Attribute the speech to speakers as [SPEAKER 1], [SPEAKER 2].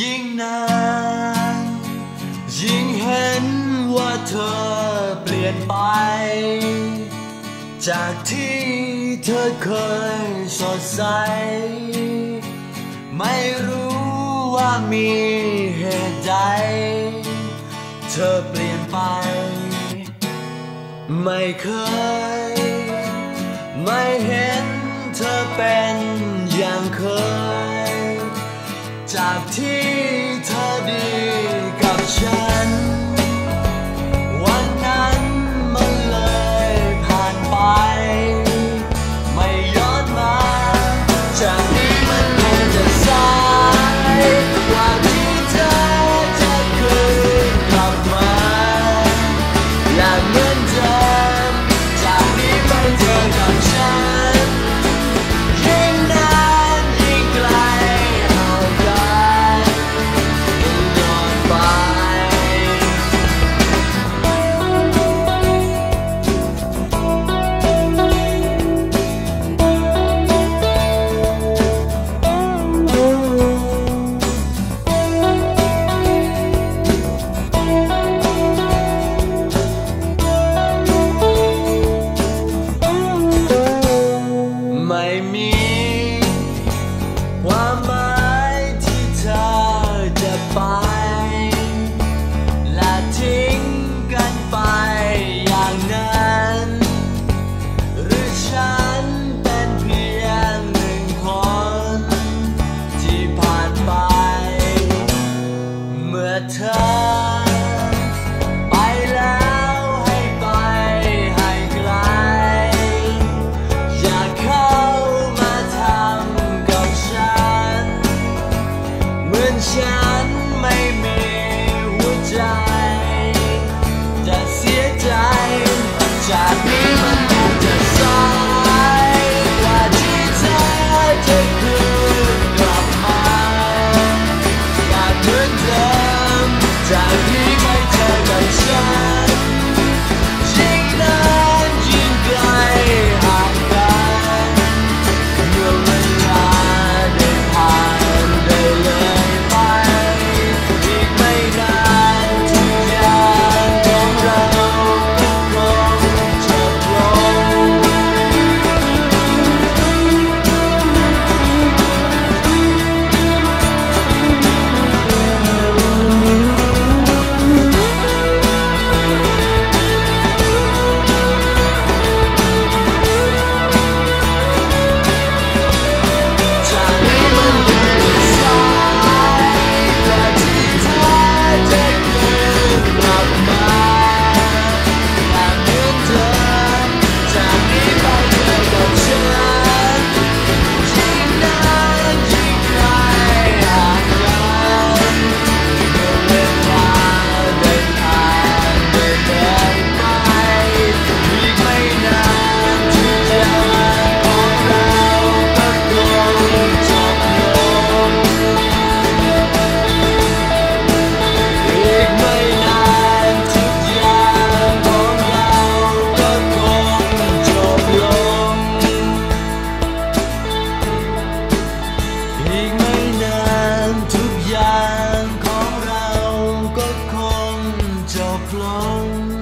[SPEAKER 1] ยิ่งนานยิ่งเห็นว่าเธอเปลี่ยนไป จากที่เธอเคยสดใส ไม่รู้ว่ามีเหตุใด เธอเปลี่ยนไป ไม่เคย ไม่เห็นเธอเป็นอย่างเคย ที่เธอดีกับฉัน ความ alone